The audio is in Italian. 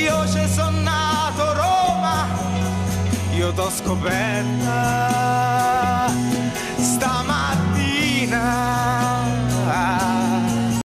io ci sono nato Roma, io t'ho scoperta.